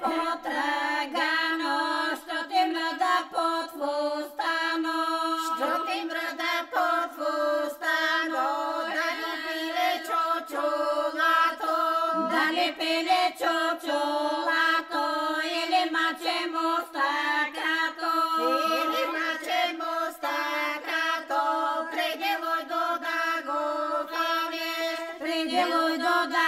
potragano, što ti mrda pod fustano. Što ti mrda pod fustano, da li pile čočulato, da li pile čočulato, ili mačemo stakato. Ili mačemo stakato, predjeloj do dagofane, predjeloj do dagofane.